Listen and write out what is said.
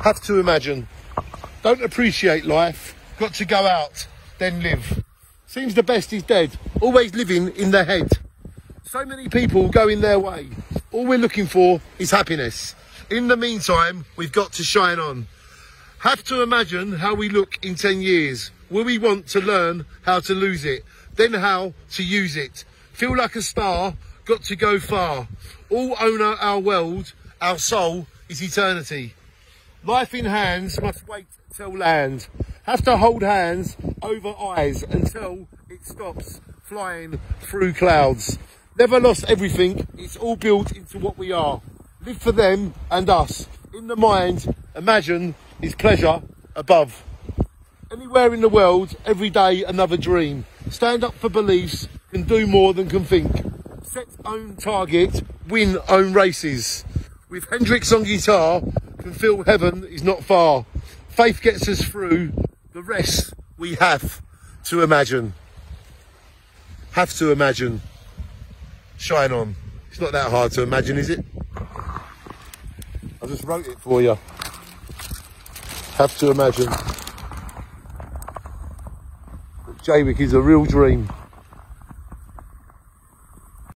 Have to imagine. Don't appreciate life. Got to go out, then live. Seems the best is dead. Always living in the head. So many people going their way. All we're looking for is happiness. In the meantime, we've got to shine on. Have to imagine how we look in 10 years. Will we want to learn how to lose it? Then how to use it? Feel like a star, got to go far. All owner our world, our soul is eternity. Life in hands must wait till land. Have to hold hands over eyes until it stops flying through clouds. Never lost everything, it's all built into what we are. Live for them and us. In the mind, imagine is pleasure above. Anywhere in the world, every day another dream. Stand up for beliefs, can do more than can think. Set own target, win own races. With Hendrix on guitar, can feel heaven is not far. Faith gets us through, the rest we have to imagine. Have to imagine. Shine on. It's not that hard to imagine, is it? I just wrote it for you. Have to imagine. Jaywick is a real dream.